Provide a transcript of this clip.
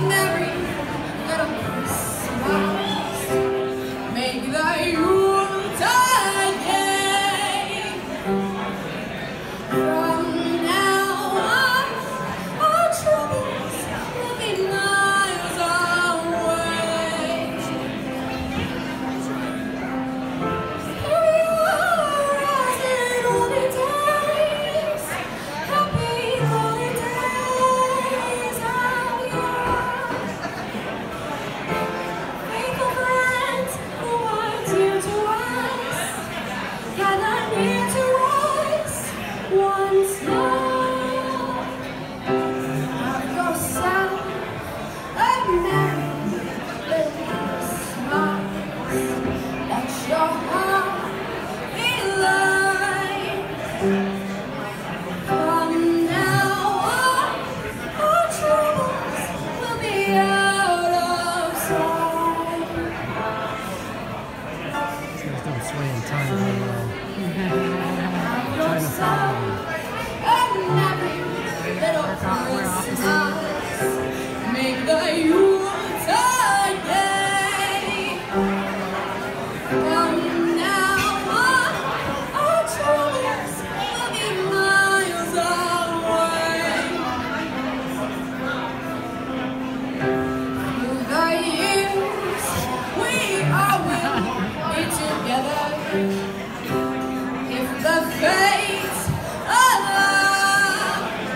never playing time trying to find Make the